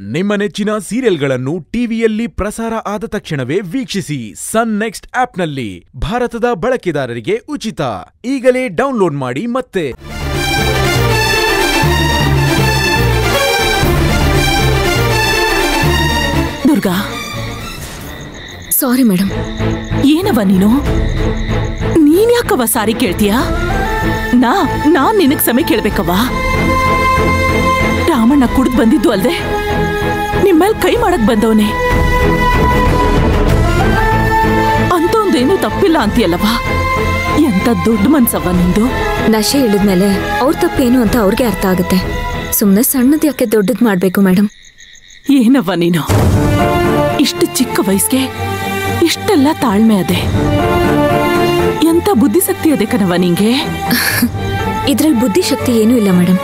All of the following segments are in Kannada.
ನಿಮ್ಮ ನೆಚ್ಚಿನ ಸೀರಿಯಲ್ಗಳನ್ನು ಟಿವಿಯಲ್ಲಿ ಪ್ರಸಾರ ಆದ ತಕ್ಷಣವೇ ವೀಕ್ಷಿಸಿ ಸನ್ ನೆಕ್ಸ್ಟ್ ಆಪ್ನಲ್ಲಿ ಭಾರತದ ಬಳಕೆದಾರರಿಗೆ ಉಚಿತ. ಈಗಲೇ ಡೌನ್ಲೋಡ್ ಮಾಡಿ ಮತ್ತೆ. ದುರ್ಗಾ. ಸಾರಿ ಮೇಡಮ್ ಏನವ ನೀನು? ನೀನ್ ಯಾಕವ ಸಾರಿ ಕೇಳ್ತೀಯಾ? ನಾ, ನಾನ್ ನಿನಗ್ ಸಮಯ ಕೇಳ್ಬೇಕವ್ವ. ರಾಮಣ್ಣ ಕುಡ್ದು ಬಂದಿದ್ದು ಅಲ್ದೆ ನಿಮ್ಮೇಲ್ ಕೈ ಮಾಡಕ್ ಬಂದವನೇ. ಅಂತೊಂದೇನು ತಪ್ಪಿಲ್ಲ ಅಂತೀಯಲ್ಲವಾ ಎಂತ ದೊಡ್ಡ ಮನ್ಸವ್ವ ನಿಂದು? ನಶೆ ಇಳಿದ್ಮೇಲೆ ಅವ್ರ ತಪ್ಪೇನು ಅಂತ ಅವ್ರಿಗೆ ಅರ್ಥ ಆಗುತ್ತೆ. ಸುಮ್ಮನೆ ಸಣ್ಣದ್ ಯಾಕೆ ದೊಡ್ಡದ್ ಮಾಡ್ಬೇಕು ಮೇಡಮ್ ಏನವ್ವ ನೀನು? ಇಷ್ಟು ಚಿಕ್ಕ ವಯಸ್ಸಿಗೆ ಇಷ್ಟೆಲ್ಲ ತಾಳ್ಮೆ ಅದೇ. ಎಂತ ಬುದ್ಧಿಶಕ್ತಿ ಅದೇ ಕಣವ ನಿಂಗೆ? ಇದ್ರಲ್ಲಿ ಬುದ್ಧಿಶಕ್ತಿ ಏನೂ ಇಲ್ಲ ಮೇಡಮ್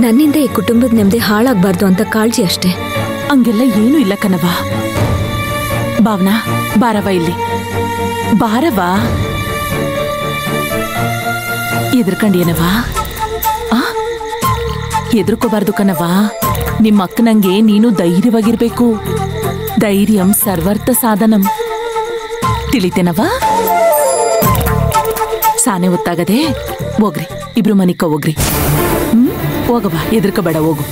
ನನ್ನಿಂದ ಈ ಕುಟುಂಬದ ನೆಮ್ಮದಿ ಹಾಳಾಗ್ಬಾರ್ದು ಅಂತ ಕಾಳಜಿ ಅಷ್ಟೇ. ಹಂಗೆಲ್ಲ ಏನೂ ಇಲ್ಲ ಕಣವ ಭಾವನಾ ಬಾರವ ಇಲ್ಲಿ. ಬಾರವ ಎದ್ರಕಂಡೇನವ ಎದ್ರಕೋಬಾರ್ದು ಕಣವ ನಿಮ್ಮ ಅಕ್ಕನಂಗೆ ನೀನು ಧೈರ್ಯವಾಗಿರ್ಬೇಕು. ಧೈರ್ಯಂ ಸರ್ವರ್ಥ ಸಾಧನಂ. ತಿಳಿತೇನವ ಸಾನೆ ಹೊತ್ತಾಗದೆ ಹೋಗ್ರಿ, ಇಬ್ರು ಮನಿಕ ಹೋಗ್ರಿ. ಹೋಗವ ಎದ್ರಕಬೇಡ ಹೋಗು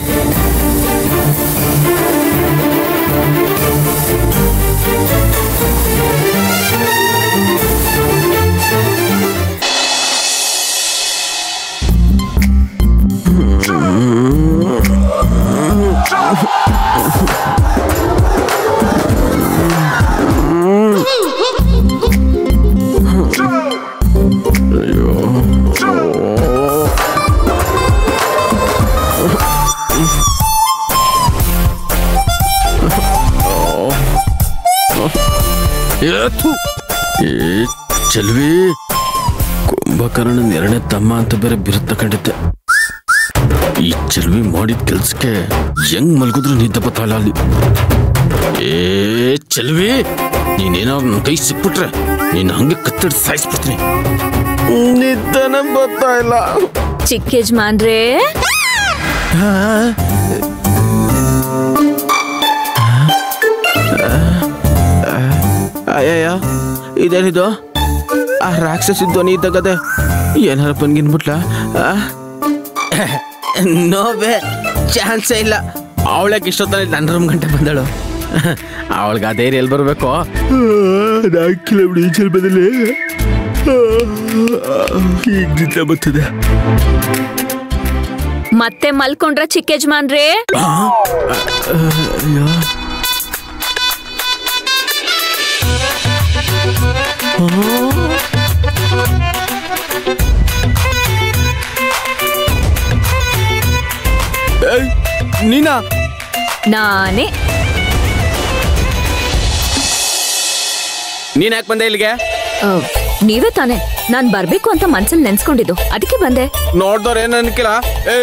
ಏ ಚೆಲ್ವಿ. ಕುಂಭಕರ್ಣನ ಎರಡನೇ ತಮ್ಮ ಅಂತ ಬೇರೆ ಬಿರುತ್ತ ಕಂಡಿದ್ದೆ. ಈ ಚೆಲ್ವಿ ಮಾಡಿದ ಕೆಲ್ಸಕ್ಕೆ ಹೆಂಗ್ ಮಲ್ಗಿದ್ರು ನಿದ್ದೆ ಬತ್ತಾಳ ಅಲ್ಲಿ. ಏ ಚೆಲ್ವಿ ನೀನೇನಾದ್ರು ನನ್ನ ಕೈ ಸಿಕ್ಬಿಟ್ರೆ ನೀನು ಹಂಗೆ ಕತ್ತಡಿ ಸಾಯಿಸ್ಬಿಡ್ತೀನಿ. ನಿದ್ದನ ಬರ್ತಾ ಇಲ್ಲ. ಚಿಕ್ಕ ಯಜಮಾನ್ರೇ. ಇದೇನಿದು ಆ ರಾಕ್ಷಸಿ ಧ್ವನಿ ಇದ್ದಾಗದೆ ಏನಾರ ಬಂದ್ಗಿನ್ಬಿಟ್ಲ ನೋವೇ ಚಾನ್ಸೇ ಇಲ್ಲ. ಅವಳಕ್ಕೆ ಇಷ್ಟೊತ್ತಲ್ಲಿ ನನ್ನ ರೂಮ್ ಗಂಟೆ ಬಂದಳು. ಅವಳಿಗೆ ಅದೇ ಎಲ್ಲಿ ಬರಬೇಕು? ನಾಲ್ಕು ಕಿಲೋಮೀಟರ್ ಈಚಲ್ ಬದಲೇ ಈಗ ನಿದ್ದೆ ಬರ್ತದೆ. ಮತ್ತೆ ಮಲ್ಕೊಂಡ್ರ ಚಿಕ್ಕ ನೀನಾ? ನಾನೇ. ನೀನ್ ಯಾಕೆ ಬಂದೆ ಇಲ್ಲಿಗೆ? ನೀವೇ ತಾನೆ. ನಾನ್ ಬರ್ಬೇಕು ಅಂತ ಮನ್ಸಲ್ಲಿ ನೆನ್ಸ್ಕೊಂಡಿದ್ದು. ಅದಕ್ಕೆ ಬಂದೆ. ನೋಡ್ದವ್ರ ಏನ್ ಅನ್ಕಿಲ್ಲ? ಏ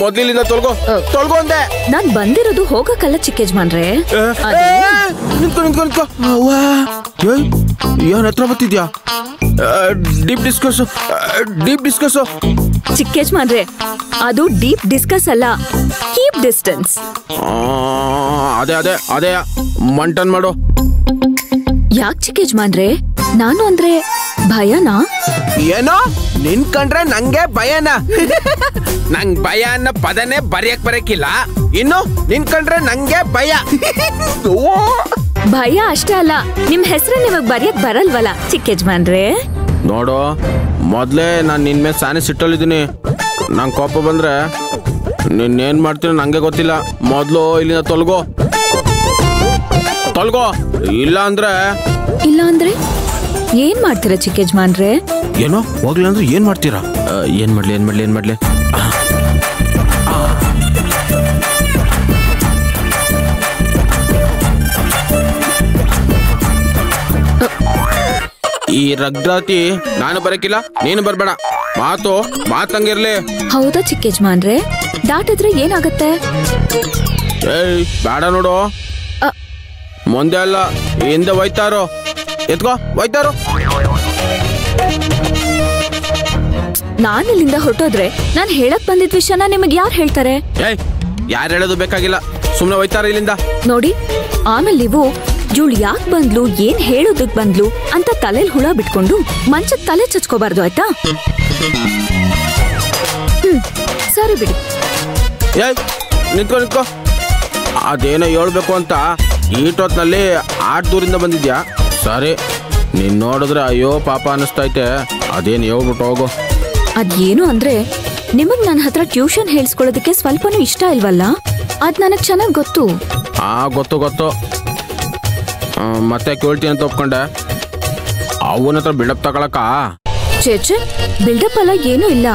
ಮೊದ್ಲಿಂದ ತೊಳ್ಗೋ ತೊಳ್ಗೋ ಅಂದೆ. ನಾನ್ ಬಂದಿರೋದು ಹೋಗಕ್ಕಲ್ಲ ಚಿಕ್ಕೇಜ್ ಮಾಡ್ರೆ ಅದು- ನಿಂತ್ಕೊ ನಿಂತ್ಕೊ ಏನ್ ಹತ್ರ ಬರ್ತಿದ್ಯಾ? Deep discuss deep discuss. ಚಿಕ್ಕ ಯಜಮಾನ್ರೇ ಅದು ಡೀಪ್ ಡಿಸ್ಕಸ್ ಅಲ್ಲ ಕೀಪ್ ಡಿಸ್ಟೆನ್ಸ್. ಅದೇ ಅದೇ ಅದೇ. ಮಂಟನ್ ಮಾಡು. ಯಾಕ್ ಚಿಕ್ಕ ಮಾಡ್ರೆ ನಾನು ಅಂದ್ರೆ ಭಯನಾ? ಏನೋ? ನಿನ್ ಕಂಡ್ರೆ ನಂಗೆ ಭಯನ. ನಂಗ್ ಭಯ ಅನ್ನೋ ಪದನೇ ಬರೆಯಕ್ ಬರಕಿಲ್ಲ. ಇನ್ನು ನಿನ್ ಕಂಡ್ರೆ ನಂಗೆ ಭಯ. ಭಯ ಅಷ್ಟೇ ಅಲ್ಲ ನಿಮ್ ಹೆಸರು ನಿಮಗ್ ಬರೆಯಕ್ ಬರಲ್ವಲ್ಲ ಚಿಕ್ಕ ಯಜಮಾನ್ರೆ? ನೋಡು ಮೊದ್ಲೇ ನಾನು ನಿನ್ ಮೇಲೆ ಸಾನೆ ಸಿಟ್ಟಲ್ಲಿದ್ದೀನಿ ನಂಗೆ ಕೋಪ ಬಂದ್ರೆ ನಿನ್ನೇನ್ ಮಾಡ್ತೀನೋ ನಂಗೆ ಗೊತ್ತಿಲ್ಲ. ಮೊದ್ಲು ಇಲ್ಲಿಂದ ತೊಲ್ಗೋ. ತೊಲ್ಗೋ. ಇಲ್ಲ ಅಂದ್ರೆ ಇಲ್ಲ ಅಂದ್ರೆ? ಏನ್ ಮಾಡ್ತೀರಾ ಚಿಕ್ಕ ಯಜಮಾನ್ರೆ ಏನೋ ಹೋಗ್ಲಿ ಅಂದ್ರೆ ಏನ್ ಮಾಡ್ತೀರಾ? ಆ, ಏನ್ ಮಾಡ್ಲಿ ಏನ್ ಮಾಡ್ಲಿ ಏನ್ ಮಾಡ್ಲಿ. ಈ ರಗ್ರಾತಿ ನಾನು ಬರಕಿಲ್ಲ ನೀನು ಬರ್ಬೇಡ. ಮಾತು ಮಾತಂಗಿರ್ಲಿ. ಹೌದಾ ಚಿಕ್ಕ ಯಜಮಾನ್ರೆ ದಾಟಿದ್ರೆ ಏನಾಗತ್ತೆ? ಏಯ್ ಬೇಡ ನೋಡು. ಮುಂದೆ ಅಲ್ಲ ಹಿಂದೆ ಹೋಯ್ತಾರೋ. ಎತ್ಕೋ ಹೋಯ್ತಾರು. ನಾನ್ ಇಲ್ಲಿಂದ ಹೊರಟೋದ್ರೆ ನಾನು ಹೇಳಕ್ ಬಂದಿದ್ ವಿಷಯನ ನಿಮಗೆ ಯಾರು ಹೇಳ್ತಾರೆ? ಏಯ್ ಯಾರು ಹೇಳೋದು ಬೇಕಾಗಿಲ್ಲ. ಸುಮ್ಮನೆ ಹೋಯ್ತಾರ ಇಲ್ಲಿಂದ. ನೋಡಿ ಆಮೇಲೆ ನೀವು ಜೂಳ್ ಯಾಕೆ ಬಂದ್ಲು ಏನ್ ಹೇಳೋದಕ್ ಬಂದ್ಲು ಅಂತ ತಲೆಲ್ ಹುಳ ಬಿಟ್ಕೊಂಡು ಮಂಚದ ತಲೆ ಚಚ್ಕೋಬಾರ್ದು ಆಯ್ತಾ? ಹ್ಮ್ ಸರಿ ಬಿಡಿ. ಏಯ್ ನಿಂತ್ಕೋ ನಿಂತ್ಕೋ. ಅದೇನೋ ಹೇಳ್ಬೇಕು ಅಂತ ಈಟೊತ್ನಲ್ಲಿ ಆಟ ದೂರಿಂದ ಬಂದಿದ್ಯಾ? ಸರಿ ನೀನ್ ನೋಡಿದ್ರೆ ಅಯ್ಯೋ ಪಾಪ ಅನಿಸ್ತೈತೆ ಅದೇನು ಹೇಳ್ಬಿಟ್ಟು ಹೋಗು. ಅದೇನು ಅಂದ್ರೆ ನಿಮಗ್ ನನ್ನ ಹತ್ರ ಟ್ಯೂಷನ್ ಹೇಳ್ಸ್ಕೊಳ್ಳೋದಕ್ಕೆ ಸ್ವಲ್ಪನೂ ಇಷ್ಟ ಇಲ್ವಲ್ಲ? ಅದ್ ನನಗ್ ಚೆನ್ನಾಗ್ ಗೊತ್ತು. ಆ ಗೊತ್ತು ಗೊತ್ತು. ಆ, ಮತ್ತೆ ಕೇಳ್ತೀನಿ ಅಂತ ಒಪ್ಕೊಂಡೆ. ಅವನ ಹತ್ರ ಬಿಲ್ಡಪ್ ತಗೊಳಕ ಚೇಚೆ ಬಿಲ್ಡಪ್ ಅಲ್ಲ ಏನೂ ಇಲ್ಲ.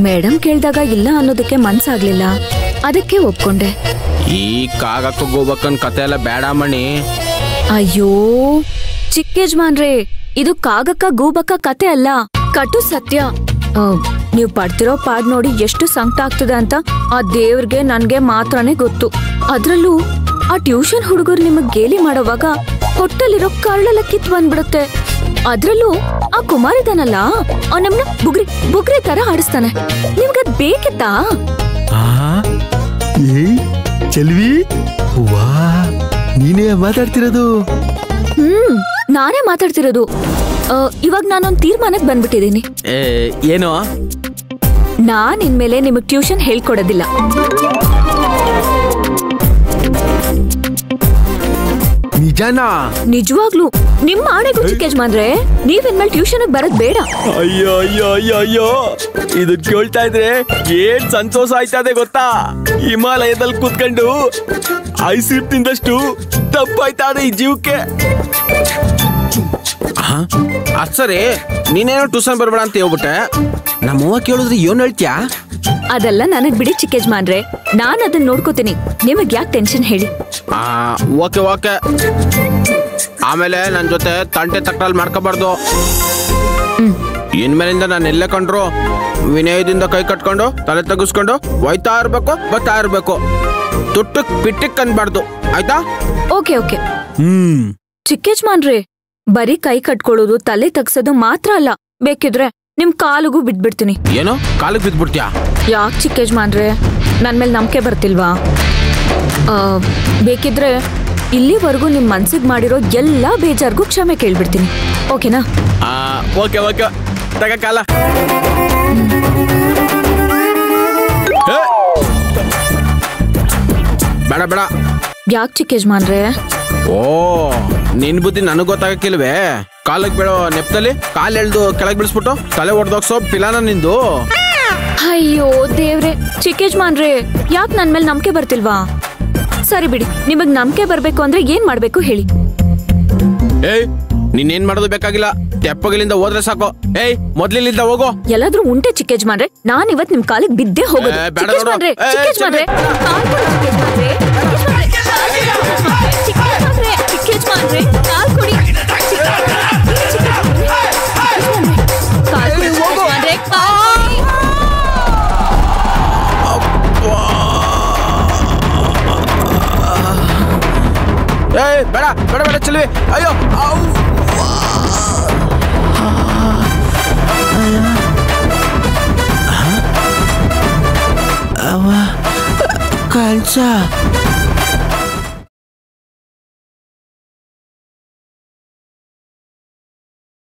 ಮೇಡಮ್ ಕೇಳ್ದಾಗ ಇಲ್ಲ ಅನ್ನೋದಕ್ಕೆ ಮನ್ಸಾಗ್ಲಿಲ್ಲ. ಅದಕ್ಕೆ ಒಪ್ಕೊಂಡೆ. ಈ ಕಾಗಕ್ಕ ಗೋಬಕ್ಕನ್ ಕತೆ ಎಲ್ಲ ಬೇಡ ಮಣಿ. ಅಯ್ಯೋ, ಚಿಕ್ಕ ಯಜಮಾನ್ರೇ, ಇದು ಕಾಗಕ್ಕ ಗೂಬಕ್ಕ ಕತೆ ಅಲ್ಲ. ಕಟು ಸತ್ಯ. ನೀವ್ ಪಡ್ತಿರೋ ಪಾಡ್ ನೋಡಿ ಎಷ್ಟು ಸಂಕಟ ಆಗ್ತದೆ ಅಂತ ಆ ದೇವ್ರಿಗೆ, ನನ್ಗೆ ಮಾತ್ರನೇ ಗೊತ್ತು. ಅದ್ರಲ್ಲೂ ಆ ಟ್ಯೂಷನ್ ಹುಡುಗರು ನಿಮಗ್ ಗೇಲಿ ಮಾಡೋವಾಗ ಹೊಟ್ಟಲಿರೋ ಕರಳೆಲ್ಲ ಕಿತ್ ಬಂದ್ಬಿಡುತ್ತೆ. ಅದ್ರಲ್ಲೂ ಆ ಕುಮಾರ್ ಇದಾನಲ್ಲ ಅವ್ನ್ ನಮ್ನ ಬುಗ್ರಿ ಬುಗ್ರಿ ತರ ಆಡಿಸ್ತಾನೆ. ನಿಮ್ಗದ್ ಬೇಕಿತ್ತಾ? ಚೆಲ್ವಿ, ವಾ. ನೀನೇ ಮಾತಾಡ್ತಿರೋದು? ಹ್ಮ್ ನಾನೇ ಮಾತಾಡ್ತಿರೋದು. ಇವಾಗ ನಾನೊಂದ್ ತೀರ್ಮಾನಕ್ ಬಂದ್ಬಿಟ್ಟಿದೀನಿ ಏನು? ನಾನ್ ಇನ್ಮೇಲೆ ನಿಮಗ್ ಟ್ಯೂಷನ್ ಹೇಳ್ಕೊಡೋದಿಲ್ಲ. ನಿಜನಾ? ನಿಜವಾಗ್ಲು ನಿಮ್ಮ ಆಣೆಗೂ ಚಿಕ್ಕ ಮಾಡ್ರೆ ನೀವ್ ಇನ್ಮೇಲೆ ಟ್ಯೂಷನ್ ಬರೋದ್ ಬೇಡ. ಅಯ್ಯೋ ಅಯ್ಯೋ ಅಯ್ಯೋ ಅಯ್ಯೋ. ಇದು ಕೇಳ್ತಾ ಇದ್ರೆ ಏನ್ ಸಂತೋಷ ಆಯ್ತದೆ ಗೊತ್ತಾ? ಹಿಮಾಲಯದಲ್ಲಿ ಕೂತ್ಕೊಂಡು ಐಸ್ ಕ್ರೀಮ್ ತಿಂದಷ್ಟು ತಪ್ಪಾಯ್ತದೆ ಈ ಜೀವಕ್ಕೆ. ಅದ್ ಸರಿ. ನೀನೇನೋ ಟ್ಯೂಷನ್ ಬರಬೇಡ ಅಂತ ಹೇಳ್ಬಿಟ್ಟೆ. ನಮ್ಮವ್ವ ಕೇಳಿದ್ರೆ ಏನ್ ಹೇಳ್ತ್ಯಾ? ಅದೆಲ್ಲ ನನಗ್ ಬಿಡಿ ಚಿಕ್ಕ ಯಜಮಾನ್ರೆ ನಾನ್ ಅದನ್ನ ನೋಡ್ಕೋತೀನಿ. ನಿಮಗ್ ಯಾಕೆ ಟೆನ್ಷನ್ ಹೇಳಿ? ಆ ಓಕೆ ಓಕೆ. ಆಮೇಲೆ ನನ್ನ ಜೊತೆ ತಂಟೆ ತಕ್ಕಲ್ ಮಾಡ್ಕೋಬಾರ್ದು. ಇನ್ಮೇಲಿಂದ ನಾನು ಎಲ್ಲೇ ಕಂಡ್ರು ವಿನಯದಿಂದ ಕೈ ಕಟ್ಕೊಂಡು ತಲೆ ತಗ್ಸ್ಕೊಂಡು ಒಯ್ತಾ ಇರ್ಬೇಕು ಬರ್ತಾ ಇರ್ಬೇಕು. ತುಟ್ಟಕ್ ಪಿಟ್ಟಿಕ್ ಅನ್ಬಾರ್ದು. ಆಯ್ತಾ? Okay okay. ಹ್ಮ್. ಚಿಕ್ಕೇಜ್ ಯಜಮಾನ್ರೆ ಬರೀ ಕೈ ಕಟ್ಕೊಳ್ಳೋದು ತಲೆ ತಗ್ಸೋದು ಮಾತ್ರ ಅಲ್ಲ. ಬೇಕಿದ್ರೆ ನಿಮ್ ಕಾಲಿಗೂ ಬಿಟ್ಬಿಡ್ತೀನಿ. ಏನು? ಕಾಲಿಗೆ ಬಿದ್ಬಿಡ್ತೀಯಾ? ಯಾಕೆ ಚಿಕ್ಕ ಯಜಮಾನ್ರೆ? ನನ್ನ ಮೇಲೆ ನಂಬಿಕೆ ಬರ್ತಿಲ್ವಾ? ಆ, ಬೇಕಿದ್ರೆ ಇಲ್ಲಿವರೆಗೂ ನಿಮ್ ಮನ್ಸಿಗೆ ಮಾಡಿರೋ ಎಲ್ಲಾ ಬೇಜಾರ್ಗೂ ಕ್ಷಮೆ ಕೇಳ್ಬಿಡ್ತೀನಿ. ಓಕೆನಾ? ಆ ಓಕೆ ಓಕೆ. ತಗ ಕಾಲ. ಏ, ಬೇಡ ಬೇಡ. ಯಾಕೆ ಚಿಕ್ಕ ಯಜಮಾನ್ರೆ? ಓ ನಿನ್ ಬುದ್ಧಿ ನನಗ್ ಗೊತ್ತಾಗಕ್ಕಿಲ್ವೇ? ಕಾಲಕ್ ಬೀಳೋ ನೆಪ್ತಲ್ಲಿ ಕಾಲ್ ಎಳ್ದು ಕೆಳಗ್ ಬಿಡಿಸ್ಬಿಟ್ಟು ತಲೆ ಹೊಡೆದೋಗ್ಸೋ ಪಿಲಾನ ನಿಂದು? ಅಯ್ಯೋ ದೇವ್ರೆ ಚಿಕ್ಕೇಜ್ ಯಜಮಾನ್ರೆ ಯಾಕೆ ನನ್ ಮೇಲೆ ನಂಬಿಕೆ ಬರ್ತಿಲ್ವಾ? ಸರಿ ಬಿಡಿ ನಿಮಗ್ ನಂಬಿಕೆ ಬರ್ಬೇಕು ಅಂದ್ರೆ ಏನ್ ಮಾಡ್ಬೇಕು ಹೇಳಿ. ಏಯ್ ನೀನೇನ್ ಮಾಡೋದು ಬೇಕಾಗಿಲ್ಲ. ತೆಪ್ಪಗಿಲಿಂದ ಹೋದ್ರೆ ಸಾಕು. ಏಯ್ ಮೊದ್ಲಿಲ್ಲಿಂದ ಹೋಗೋ. ಎಲ್ಲಾದ್ರೂ ಉಂಟೆ ಚಿಕ್ಕೇಜ್ ಯಜಮಾನ್ರೆ ನಾನ್ ಇವತ್ ನಿಮ್ ಕಾಲಿಗೆ ಬಿದ್ದೇ ಹೋಗೋದು. ಏ, ಬೇಡ ಚಿಕ್ಕ